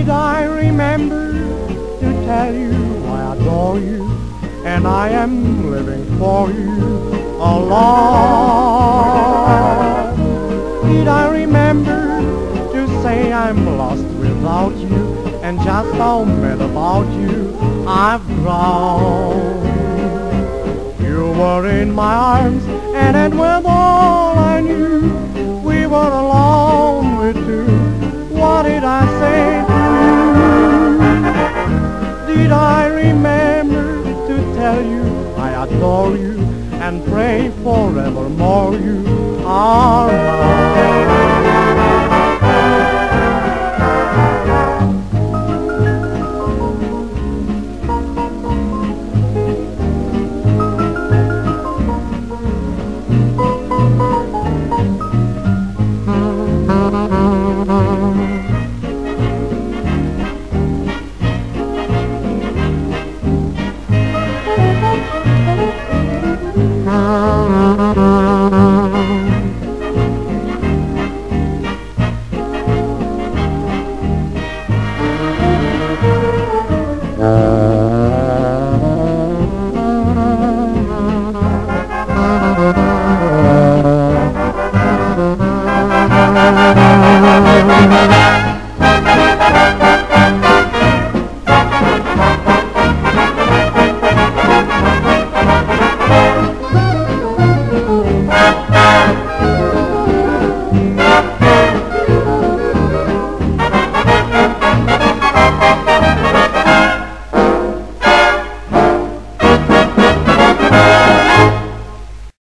did I remember to tell you I adore you and I am living for you alone. Did I remember to say I'm lost without you and just how mad about you I've grown. You were in my arms and it with all I knew. We were alone. Tell you I adore you and pray forevermore you are mine?